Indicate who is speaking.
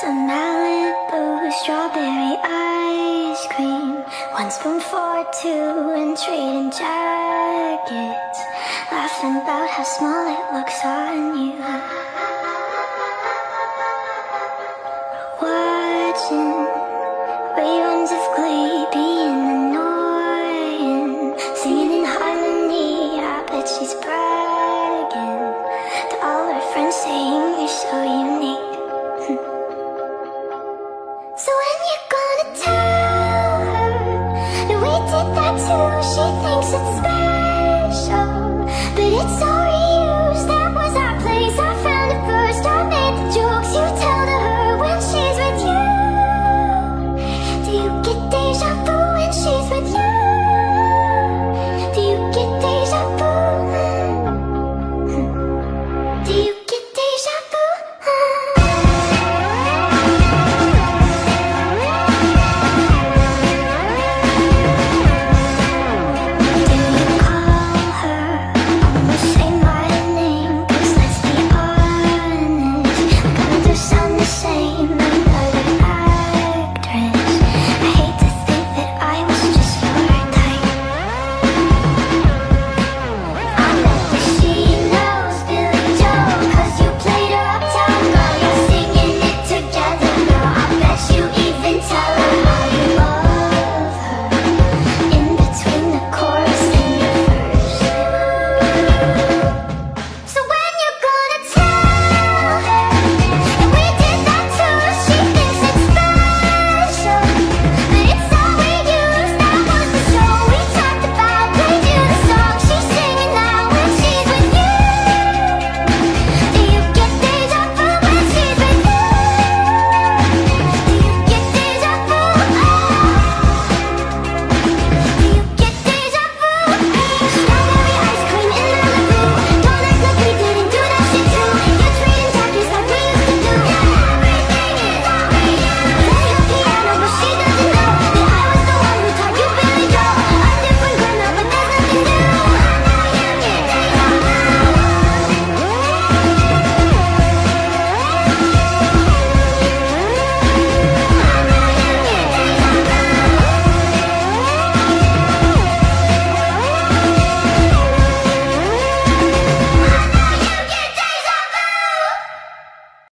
Speaker 1: to Malibu strawberry ice cream. One spoon for two and trading jackets. Laughing about how small it looks when you